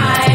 Bye.